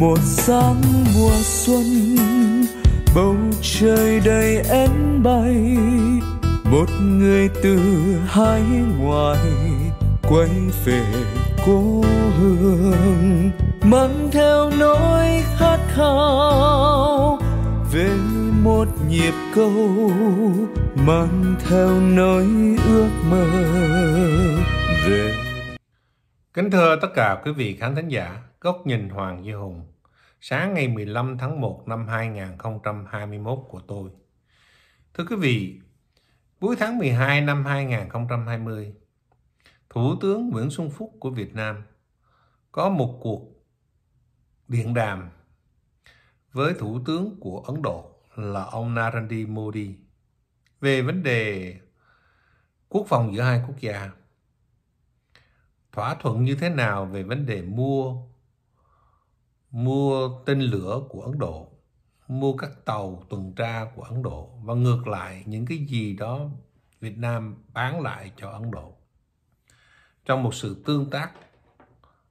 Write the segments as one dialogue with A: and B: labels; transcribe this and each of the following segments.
A: một sáng mùa xuân bầu trời đầy én bay. Một người từ hai ngoài quay về cố hương mang theo nỗi khát khao về một nhịp câu mang theo nỗi ước mơ về.
B: Kính thưa tất cả quý vị khán thính giả, góc nhìn Hoàng Duy Hùng, sáng ngày 15 tháng 1 năm 2021 của tôi. Thưa quý vị, cuối tháng 12 năm 2020, Thủ tướng Nguyễn Xuân Phúc của Việt Nam có một cuộc điện đàm với Thủ tướng của Ấn Độ là ông Narendra Modi về vấn đề quốc phòng giữa hai quốc gia thỏa thuận như thế nào về vấn đề mua mua tên lửa của Ấn Độ, mua các tàu tuần tra của Ấn Độ và ngược lại những cái gì đó Việt Nam bán lại cho Ấn Độ trong một sự tương tác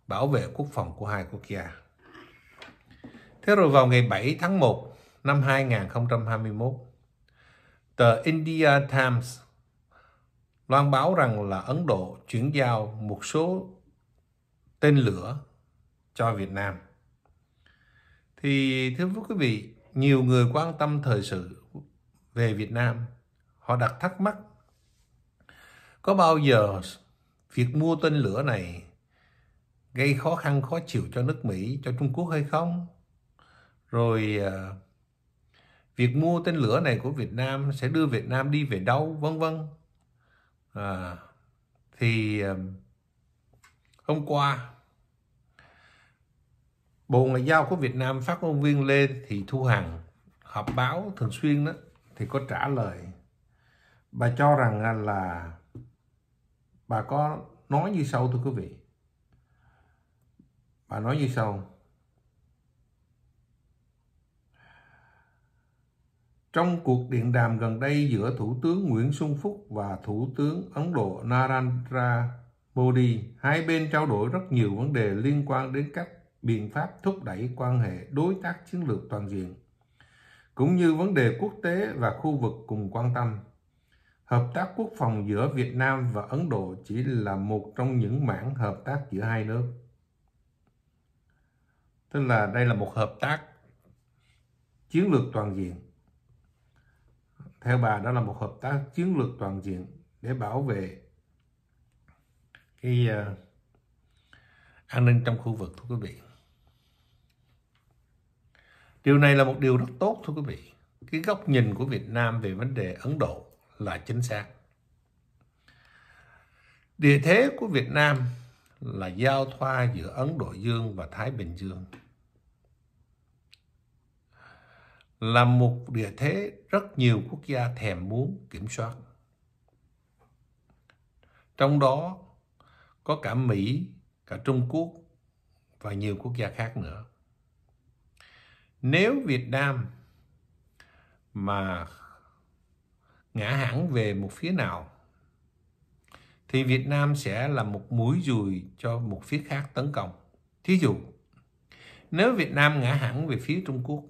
B: bảo vệ quốc phòng của hai quốc gia. Thế rồi vào ngày 7 tháng 1 năm 2021, tờ India Times loan báo rằng là Ấn Độ chuyển giao một số tên lửa cho Việt Nam. Thì thưa quý vị, nhiều người quan tâm thời sự về Việt Nam, họ đặt thắc mắc có bao giờ việc mua tên lửa này gây khó khăn khó chịu cho nước Mỹ, cho Trung Quốc hay không? Rồi à, việc mua tên lửa này của Việt Nam sẽ đưa Việt Nam đi về đâu, vân vân à, thì à, hôm qua Bộ Ngoại giao của Việt Nam phát ngôn viên Lê Thị Thu Hằng họp báo thường xuyên đó thì có trả lời. Bà cho rằng à, là bà có nói như sau thưa quý vị. Bà nói như sau. Trong cuộc điện đàm gần đây giữa Thủ tướng Nguyễn Xuân Phúc và Thủ tướng Ấn Độ Narendra Modi, hai bên trao đổi rất nhiều vấn đề liên quan đến các biện pháp thúc đẩy quan hệ đối tác chiến lược toàn diện, cũng như vấn đề quốc tế và khu vực cùng quan tâm. Hợp tác quốc phòng giữa Việt Nam và Ấn Độ chỉ là một trong những mảng hợp tác giữa hai nước. Tức là đây là một hợp tác chiến lược toàn diện theo bà đó là một hợp tác chiến lược toàn diện để bảo vệ cái uh, an ninh trong khu vực thưa quý vị điều này là một điều rất tốt thưa quý vị cái góc nhìn của Việt Nam về vấn đề Ấn Độ là chính xác địa thế của Việt Nam là giao thoa giữa Ấn Độ Dương và Thái Bình Dương là một địa thế rất nhiều quốc gia thèm muốn kiểm soát. Trong đó có cả Mỹ, cả Trung Quốc và nhiều quốc gia khác nữa. Nếu Việt Nam mà ngã hẳn về một phía nào thì Việt Nam sẽ là một mũi dùi cho một phía khác tấn công. Thí dụ, nếu Việt Nam ngã hẳn về phía Trung Quốc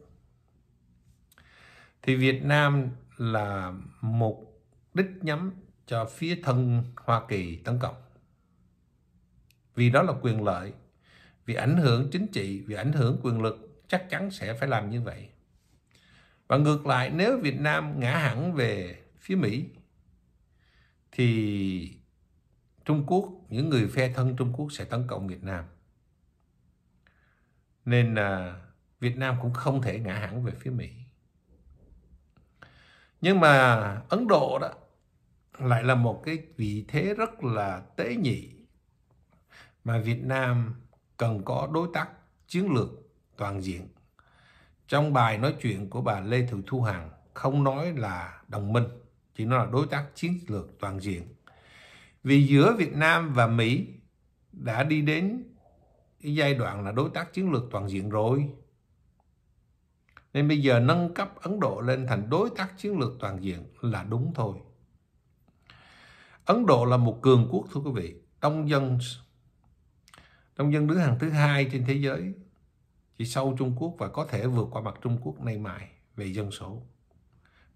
B: thì Việt Nam là một đích nhắm cho phía thân Hoa Kỳ tấn công. Vì đó là quyền lợi, vì ảnh hưởng chính trị, vì ảnh hưởng quyền lực chắc chắn sẽ phải làm như vậy. Và ngược lại nếu Việt Nam ngã hẳn về phía Mỹ thì Trung Quốc, những người phe thân Trung Quốc sẽ tấn công Việt Nam. Nên à, Việt Nam cũng không thể ngã hẳn về phía Mỹ nhưng mà Ấn Độ đó lại là một cái vị thế rất là tế nhị mà Việt Nam cần có đối tác chiến lược toàn diện. Trong bài nói chuyện của bà Lê Thị Thu Hằng không nói là đồng minh, chỉ nói là đối tác chiến lược toàn diện. Vì giữa Việt Nam và Mỹ đã đi đến cái giai đoạn là đối tác chiến lược toàn diện rồi. Nên bây giờ nâng cấp Ấn Độ lên thành đối tác chiến lược toàn diện là đúng thôi. Ấn Độ là một cường quốc thưa quý vị, đông dân đông dân đứng hàng thứ hai trên thế giới chỉ sau Trung Quốc và có thể vượt qua mặt Trung Quốc nay mai về dân số.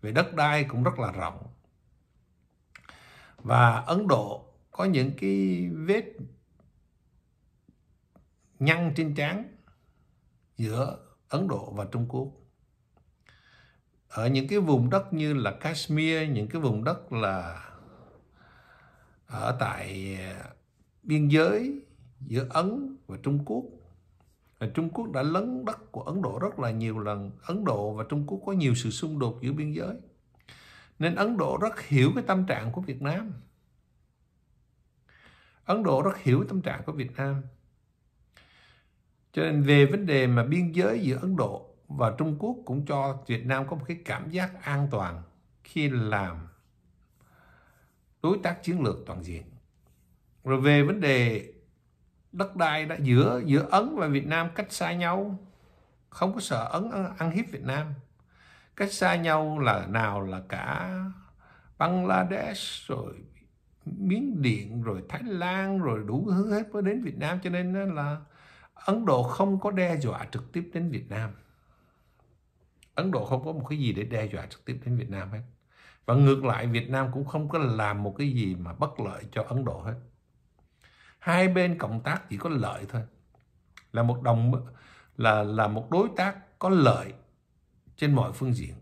B: Về đất đai cũng rất là rộng. Và Ấn Độ có những cái vết nhăn trên trán giữa Ấn Độ và Trung Quốc. Ở những cái vùng đất như là Kashmir, những cái vùng đất là ở tại biên giới giữa Ấn và Trung Quốc. Ờ, Trung Quốc đã lấn đất của Ấn Độ rất là nhiều lần. Ấn Độ và Trung Quốc có nhiều sự xung đột giữa biên giới. Nên Ấn Độ rất hiểu cái tâm trạng của Việt Nam. Ấn Độ rất hiểu tâm trạng của Việt Nam. Cho nên về vấn đề mà biên giới giữa Ấn Độ và Trung Quốc cũng cho Việt Nam có một cái cảm giác an toàn khi làm đối tác chiến lược toàn diện. Rồi về vấn đề đất đai đã giữa giữa Ấn và Việt Nam cách xa nhau, không có sợ Ấn ăn hiếp Việt Nam. Cách xa nhau là nào là cả Bangladesh rồi Miến Điện rồi Thái Lan rồi đủ thứ hết mới đến Việt Nam cho nên là Ấn Độ không có đe dọa trực tiếp đến Việt Nam. Ấn Độ không có một cái gì để đe dọa trực tiếp đến Việt Nam hết. Và ngược lại Việt Nam cũng không có làm một cái gì mà bất lợi cho Ấn Độ hết. Hai bên cộng tác chỉ có lợi thôi. Là một đồng là là một đối tác có lợi trên mọi phương diện.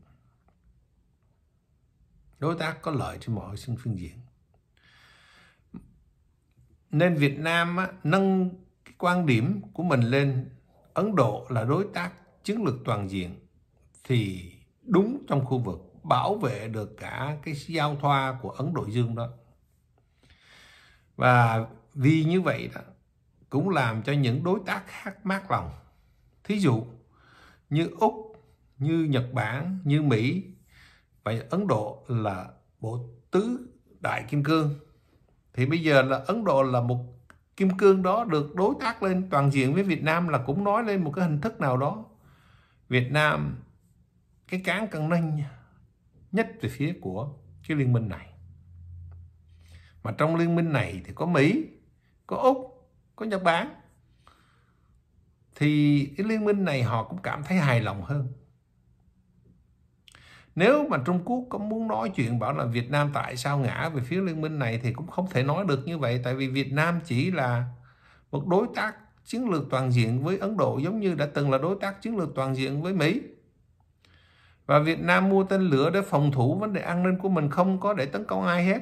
B: Đối tác có lợi trên mọi phương diện. Nên Việt Nam á, nâng cái quan điểm của mình lên Ấn Độ là đối tác chiến lược toàn diện thì đúng trong khu vực bảo vệ được cả cái giao thoa của Ấn Độ Dương đó. Và vì như vậy đó cũng làm cho những đối tác khác mát lòng. Thí dụ như Úc, như Nhật Bản, như Mỹ và Ấn Độ là bộ tứ đại kim cương. Thì bây giờ là Ấn Độ là một kim cương đó được đối tác lên toàn diện với Việt Nam là cũng nói lên một cái hình thức nào đó. Việt Nam cái cán cân nâng nhất về phía của cái liên minh này. Mà trong liên minh này thì có Mỹ, có Úc, có Nhật Bản. Thì cái liên minh này họ cũng cảm thấy hài lòng hơn. Nếu mà Trung Quốc có muốn nói chuyện bảo là Việt Nam tại sao ngã về phía liên minh này thì cũng không thể nói được như vậy. Tại vì Việt Nam chỉ là một đối tác chiến lược toàn diện với Ấn Độ giống như đã từng là đối tác chiến lược toàn diện với Mỹ. Và Việt Nam mua tên lửa để phòng thủ vấn đề an ninh của mình không có để tấn công ai hết.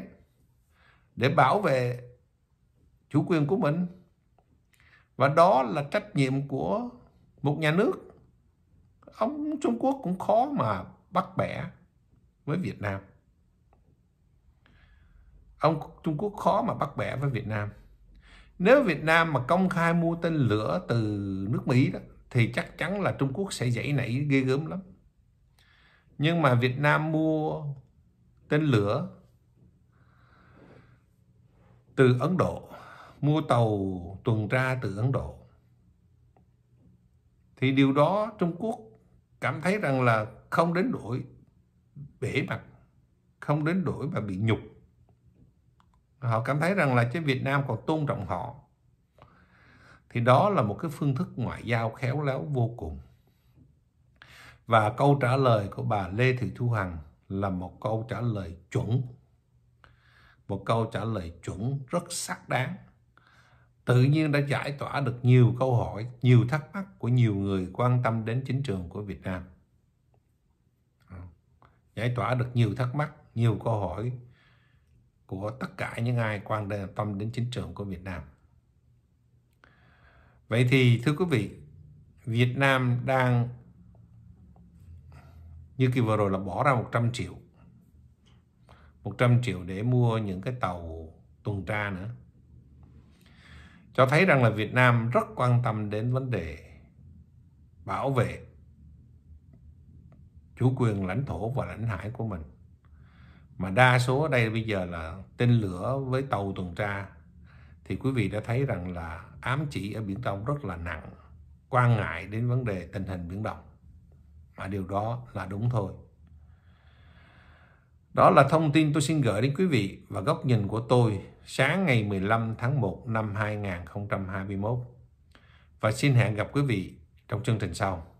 B: Để bảo vệ chủ quyền của mình. Và đó là trách nhiệm của một nhà nước. Ông Trung Quốc cũng khó mà bắt bẻ với Việt Nam. Ông Trung Quốc khó mà bắt bẻ với Việt Nam. Nếu Việt Nam mà công khai mua tên lửa từ nước Mỹ đó, thì chắc chắn là Trung Quốc sẽ dãy nảy ghê gớm lắm. Nhưng mà Việt Nam mua tên lửa từ Ấn Độ, mua tàu tuần tra từ Ấn Độ. Thì điều đó Trung Quốc cảm thấy rằng là không đến đổi bể mặt, không đến đổi mà bị nhục. Họ cảm thấy rằng là chứ Việt Nam còn tôn trọng họ. Thì đó là một cái phương thức ngoại giao khéo léo vô cùng. Và câu trả lời của bà Lê Thị Thu Hằng là một câu trả lời chuẩn. Một câu trả lời chuẩn rất xác đáng. Tự nhiên đã giải tỏa được nhiều câu hỏi, nhiều thắc mắc của nhiều người quan tâm đến chính trường của Việt Nam. Ờ, giải tỏa được nhiều thắc mắc, nhiều câu hỏi của tất cả những ai quan tâm đến chính trường của Việt Nam. Vậy thì thưa quý vị, Việt Nam đang như kỳ vừa rồi là bỏ ra 100 triệu 100 triệu để mua những cái tàu tuần tra nữa cho thấy rằng là Việt Nam rất quan tâm đến vấn đề bảo vệ chủ quyền lãnh thổ và lãnh hải của mình mà đa số ở đây bây giờ là tên lửa với tàu tuần tra, thì quý vị đã thấy rằng là ám chỉ ở Biển Đông rất là nặng, quan ngại đến vấn đề tình hình Biển Đông mà điều đó là đúng thôi. Đó là thông tin tôi xin gửi đến quý vị và góc nhìn của tôi sáng ngày 15 tháng 1 năm 2021. Và xin hẹn gặp quý vị trong chương trình sau